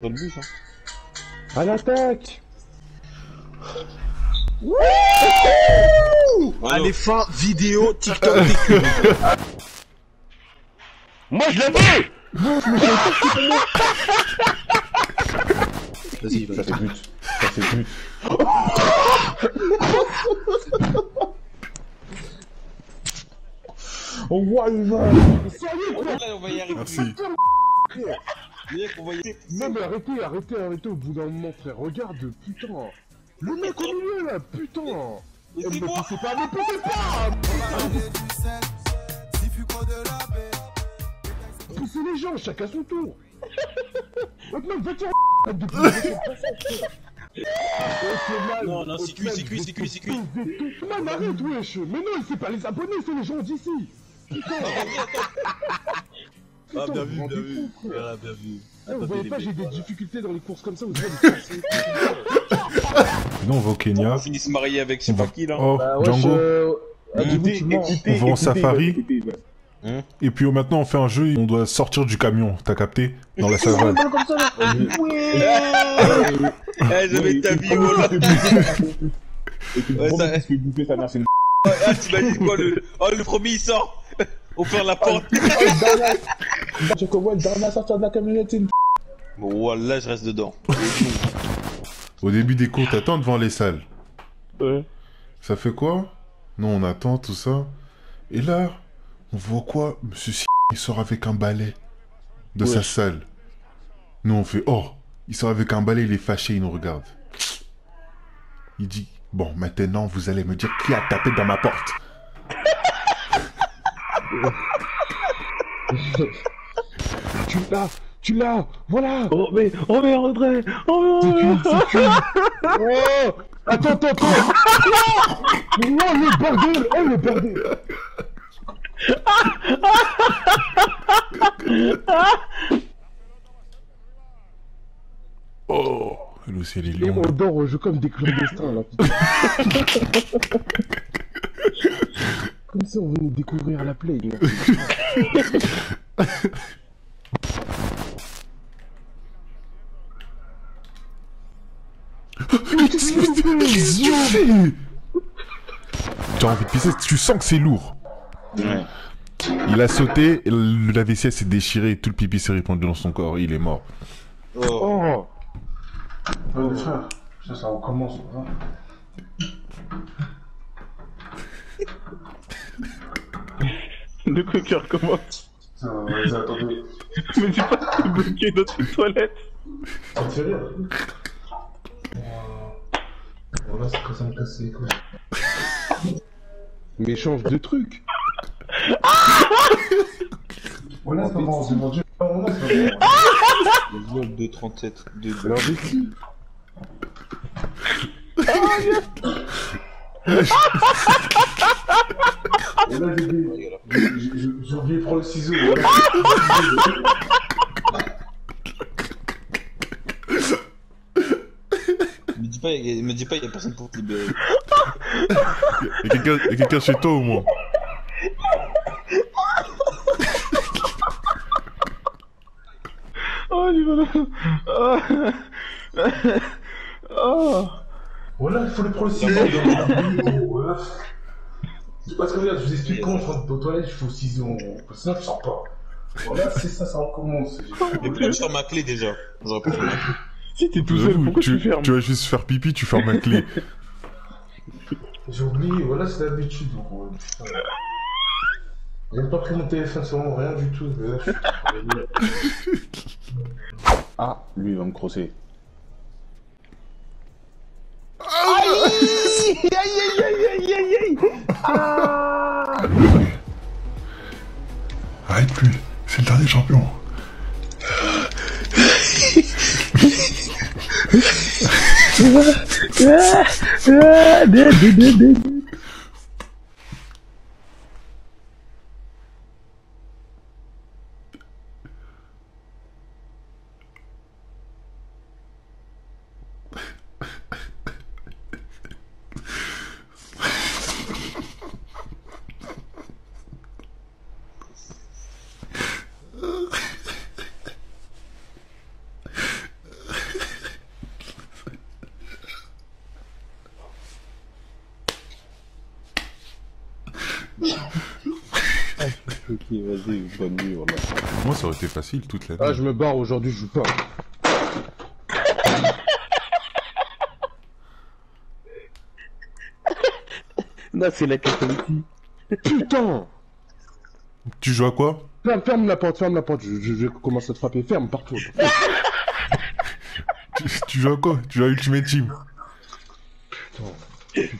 dans le bus. Hein. À l'attaque Allez, fin vidéo TikTok cubes. Moi je l'ai vu Vas-y, Ça vas-y. fait but. Ça fait but. Oh, arriver. Merci. Y arriver. Non mais arrêtez, arrêtez, arrêtez au bout d'un moment frère, regarde, putain. Le mec au milieu là, putain. Mais c'est moi poussez pas, me poussez pas. Poussez les gens, chacun son tour. Maintenant, va Non, non, c'est cuit, c'est cuit, c'est cuit, c'est cuit. Man, arrête, wesh Mais non, c'est pas les abonnés, c'est les gens d'ici. Putain Ah, bien vu, bien vu. Voilà, bien vu. Eh, Vous Attends, voyez les pas, j'ai des difficultés dans les courses comme ça, vous savez, les courses, c'est- Nous, on va au Kenya. On finit de se marier avec va- pas qui là. Oh, Bah, Django. euh, tu On va en safari. Hein Et puis oh, maintenant, on fait un jeu, on doit sortir du camion, t'as capté Dans la savane. Eh, je vais ta vie, voilà. Ouais, ça- se fait bouffer sa mère, c'est une Ah, t'imagines quoi le... Oh, le premier il sort On ferme la porte Jacob, le dernier à sortir de la camionnette, une Bon, voilà, je reste dedans. Au début des cours, t'attends devant les salles. Ouais. Ça fait quoi? Non, on attend, tout ça. Et là, on voit quoi? Monsieur C... il sort avec un balai de sa salle. Nous, on fait Oh Il sort avec un balai, il est fâché, il nous regarde. Il dit Bon, maintenant, vous allez me dire qui a tapé dans ma porte. Tu l'as, tu l'as, voilà. Oh mais, oh mais André, oh mais Oh Attends, attends, attends. Oh le bordel Oh le bordel Oh Le ciel est on dort au jeu comme des clandestins, là, putain. Comme si on venait découvrir la play, là. Qu'est-ce que tu fais Tu as envie de pisser, tu sens que c'est lourd. Ouais. Il a sauté, le lave-vaisselle s'est déchiré, et tout le pipi s'est répandu dans son corps, il est mort. Oh. Oh Ouais, les frères, ça, ça recommence. Hein. De quoi qui recommence Ça, vas-y, attendez. Mais dis pas que t'es bloqué dans une toilette Ça te fait rire Voilà, c'est que ça me casse les couilles. Mais change de truc Voilà, c'est marrant, c'est mon dieu. Voilà, c'est marrant. Le de 37. De... Qui Et là, j'ai oublié de prendre le ciseau. Voilà. Me dis pas, a- me dis pas, il y a personne pour te libérer. Il y a quelqu'un il quelqu'un chez toi au moins Oh du voilà Oh Voilà, il faut le prendre le ciseau. Voilà. Parce que regarde, je vous explique comment je rentre aux toilettes, il faut le ciseau. Sinon, tu sors pas. Voilà, c'est ça, ça recommence. Pourquoi tu fermes ma clé déjà J'aurais pu faire ma clé. Si t'es tout seul, pourquoi tu, fermes tu vas juste faire pipi, tu fermes la clé. J'ai oublié, voilà, c'est l'habitude. J'ai même pas pris mon téléphone sur moi, rien du tout. Ah, lui, il va me crosser. Arrête plus, c'est le dernier champion. de de de de vas-y, bonne nuit, voilà. Moi, ça aurait été facile toute la Ah, nuit. je me barre aujourd'hui, je joue pas. Non, c'est la catholique. Putain Tu joues à quoi? Ferme, ferme la porte, ferme la porte, je, je, je commence à te frapper, ferme partout. tu, tu joues à quoi? Tu joues à Ultimate Team Tu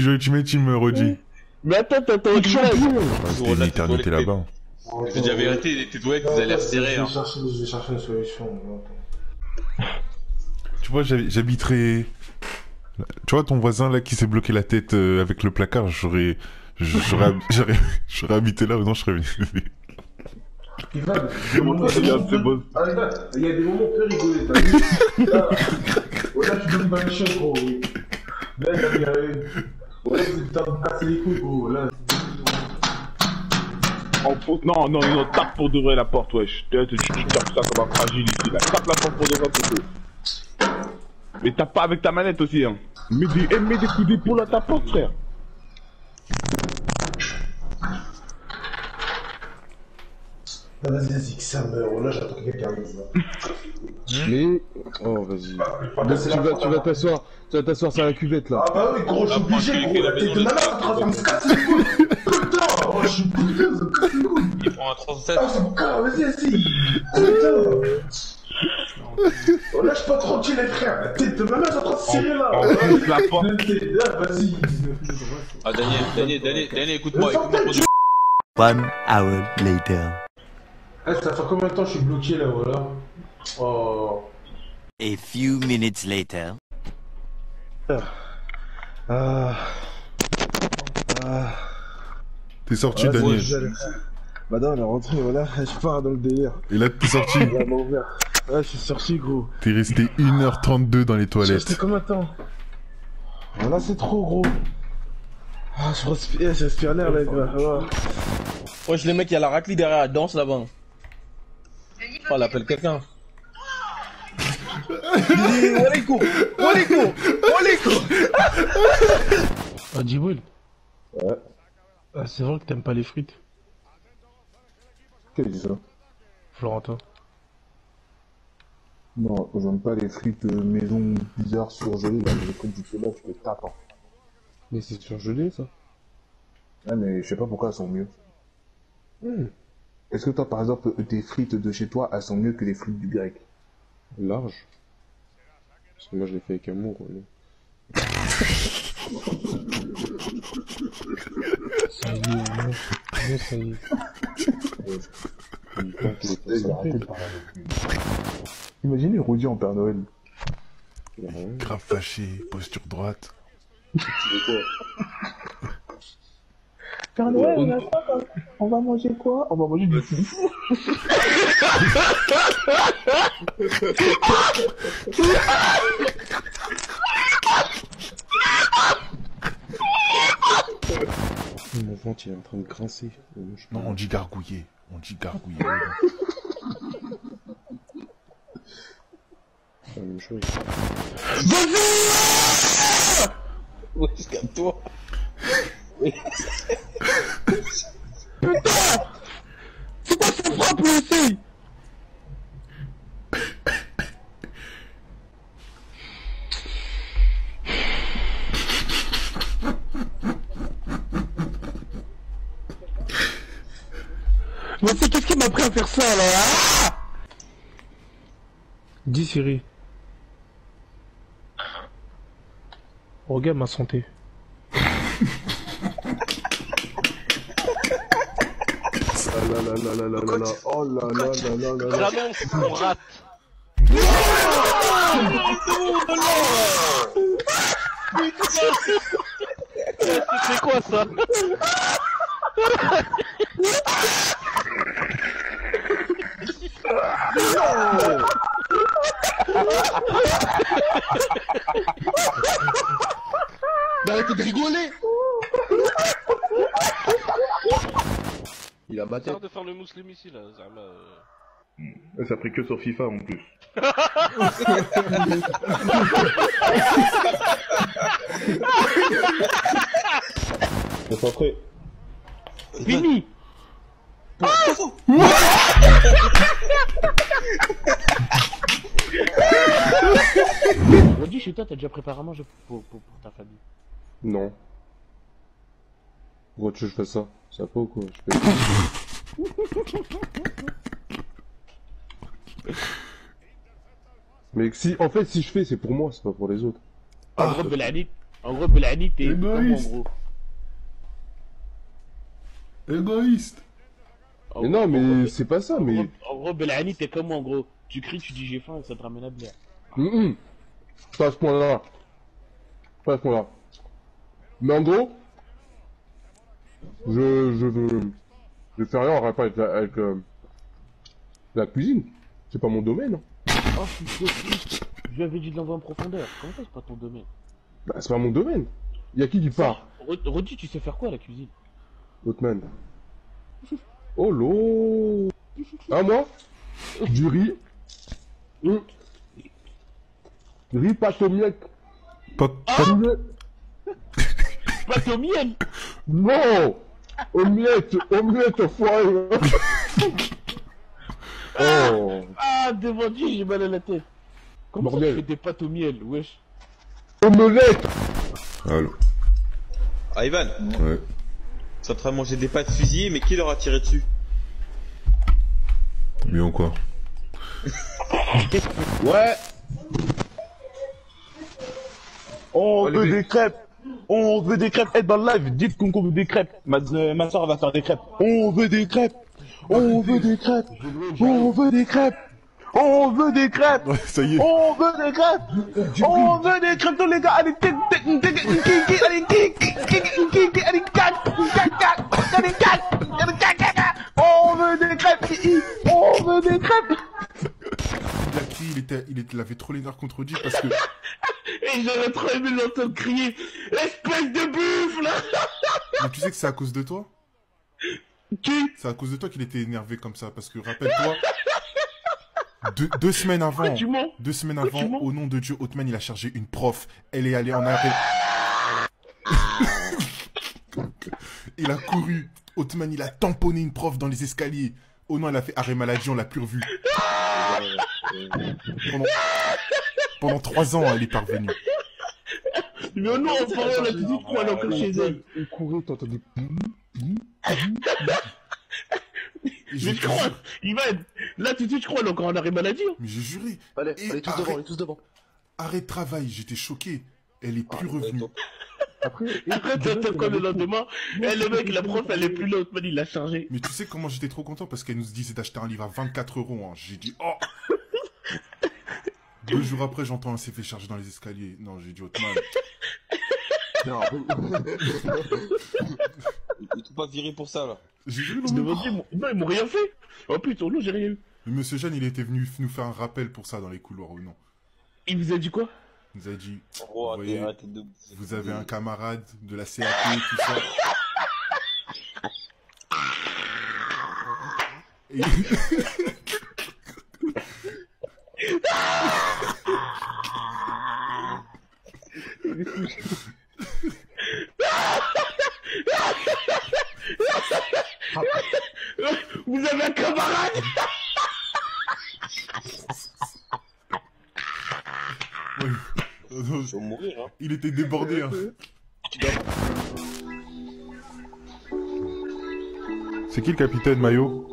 joues à Ultimate Team, Roddy Mais attends, t'attends autre chose. Ah, C'était une éternité là-bas. Je te dis la vérité, tes doigts, vous allez resserrer. Je Hein. vais chercher, vais chercher une solution. Tu vois, j'hab- j'habiterais... Tu vois, ton voisin, là, qui s'est bloqué la tête euh, avec le placard, j'aurais... J'aurais habité là, ou non, je serais venu. Moments- c'est beau. Ah, Ivan, il y a des moments peu rigolés, t'as vu Là, oh, là, tu donnes ma mission, gros. Là, il y a- il y a une. C'est putain me casser les couilles, gros. Là, En. Non, non, non, tape pour vrai la porte, wesh. Tu, tu, tapes ça comme un fragile ici, là. Tape la porte pour de vrai, Toto. Mais tape pas avec ta manette aussi, hein. Mets des, eh, mets des coups d'épaule à ta porte, frère. Ah, vas-y, vas-y, que ça meurt. Oh, là, j'attends que quelqu'un. Mais... Oh, vas-y. Ah, c'est tu vas, tu là. vas t'asseour, tu vas t'asseoir sur la cuvette, là. Ah, bah oui, gros, je suis obligé, gros. La tête de ma mère, est en train de me casser les couilles. Putain, oh, je suis putain, ça me casse les couilles. Il prend un 37. Ah, ça me casse, vas-y, vas-y. Putain. Oh, lâche pas tranquille, les frères. La tête de ma mère, est en train de se serrer, là. Vas-y. Ah, Daniel, Daniel, Daniel, Daniel, écoute-moi, écoute-moi. One hour later. Eh, ça fait combien de temps que je suis bloqué là, voilà Oh. A few minutes later. Ah... Ah... T'es sorti, Ah, Daniel. Bah non, elle est rentrée, voilà, je pars dans le délire. Et là, t'es sorti. Ouais, je suis sorti, gros. T'es resté 1h32 dans les toilettes. combien de temps Voilà, c'est trop, gros. Ah, je respire, je respire l'air, là, gars. Ouais. Wesh, les mecs, il y a la raclie derrière la danse là-bas. Oh, elle appelle quelqu'un. Dit, Walikou Walikou Walikou Ah, Djibril Ouais. Ah, c'est vrai que t'aimes pas les frites, Qu'est-ce que c'est ça? Florentin. Non, j'aime pas les frites euh, maison bizarres surgelées, là, les frites du kebab, je te tape. Hein. Mais c'est surgelé, ça Ah, mais je sais pas pourquoi elles sont mieux. Est-ce que toi, par exemple, tes frites de chez toi, elles sont mieux que les frites du grec? Large. Parce que moi je l'ai fait avec amour. mais- Ça y est, non. Non, ça y est. Imaginez Rudy en Père Noël. Grave fâché, posture droite. Père Noël, on, a quoi, on va manger quoi? On va manger du foufou. Mon ventre il est en train de grincer. Euh, Non, on dit gargouiller. On dit gargouiller. la même chose. Wesh, calme-toi. Mais c'est qu'est-ce qui m'a pris à faire ça, là ah Dis, Siri. Regarde ma santé. Ah là là là là là là là. Oh là là là là là là. J'annonce, on rate. C'est quoi ça Mais arrêtez de rigoler Il a battu. de faire le ici là, Zama. euh. Ça a pris que sur FIFA en plus. Concentré. Fini Redis chez toi, t'as déjà préparé à manger pour, pour, pour ta famille? Non. Pourquoi tu veux que je fasse ça? Pas ou quoi Je fais... Mais si, en fait, si je fais, c'est pour moi, c'est pas pour les autres. En gros, Belani, en gros, Belani, t'es en Égoïste. gros. Égoïste. Mais non, mais c'est pas ça, mais... En gros, Belani, t'es comme moi, en gros. Tu cries, tu dis j'ai faim et ça te ramène à bière. Hum, hum. Pas à ce point-là. Pas à ce point-là. Mais en gros, je, je, je, je fais rien en rapport avec la, avec, euh, la cuisine. C'est pas mon domaine. hein. Oh, je lui avais dit de l'envoyer en profondeur. Comment ça, c'est pas ton domaine? Bah, c'est pas mon domaine. Y a qui qui part? Re- Redis, tu sais faire quoi à la cuisine? Otman. Oh l'eau Un moi Du riz. Hum. Riz pâte au miel. Pas, Poulet. Pâte au miel Non Omelette Omelette au foie Oh Ah, devant Dieu, j'ai mal à la tête. Comment ça, Bordel. tu fais des pâtes au miel, wesh? Omelette Allô. Ah, Ivan Ouais. Ils sont en train de manger des pâtes fusillées, mais qui leur a tiré dessus? En quoi? Ouais. On veut vite. des crêpes. On veut des crêpes. Être dans le live, dites qu'on veut des crêpes. Ma, euh, ma soeur va faire des crêpes. On veut des crêpes. On veut des crêpes. On veut des crêpes. On veut des crêpes. Ouais, ça y est. On veut des crêpes. On veut des crêpes, tous les gars. Allez, tic, tic, tic, tic, allez, tic, tic, tic, tic, tic, allez, cac, cac, cac, allez, cac, allez, cac, cac, cac. On veut des crêpes. On veut des crêpes. Il était, il était, il avait trop les nerfs contre J parce que. Et j'aurais trop aimé l'entendre crier Espèce de buffle Mais tu sais que c'est à cause de toi? Qui? C'est à cause de toi qu'il était énervé comme ça parce que rappelle-toi. Deux, deux semaines avant, deux semaines avant, au nom de Dieu, Hotman il a chargé une prof. Elle est allée en arrêt. il a couru. Hotman il a tamponné une prof dans les escaliers. Oh non, elle a fait arrêt maladie, on l'a plus revue. Pendant, pendant trois ans, elle est parvenue. Mais non, en parlant, on a dit quoi encore chez elle Il courait, t'as entendu... Et j'ai Mais je crois, Ivan, là tout de suite, je crois, elle est encore en arrêt maladie. Mais j'ai juré. Allez, allez tous devant, allez tous devant. Arrêt de travail, j'étais choqué. Elle est plus revenue. Après, Après, t'entends quoi le lendemain Eh, le mec, la prof, elle est plus là, il l'a chargé. Mais tu sais comment j'étais trop content parce qu'elle nous disait d'acheter un livre à 24 euros. hein. J'ai dit oh. Deux jours après, j'entends un s'est fait charger dans les escaliers. Non, j'ai dit Hotman. Non, Ils t'ont pas viré pour ça, là. J'ai vu le m'ont- non, ils m'ont rien fait. Oh putain, non, j'ai rien eu. Mais Monsieur Jeanne, il était venu nous faire un rappel pour ça dans les couloirs ou non? Il vous a dit quoi? Il nous a dit Vous voyez, arrêtez, arrêtez de... Vous avez un camarade de la CAP, tout ça. Et- Vous avez un camarade Ouais. Non, Ils vont mourir, hein. Il était débordé. Hein. C'est qui le capitaine Maillot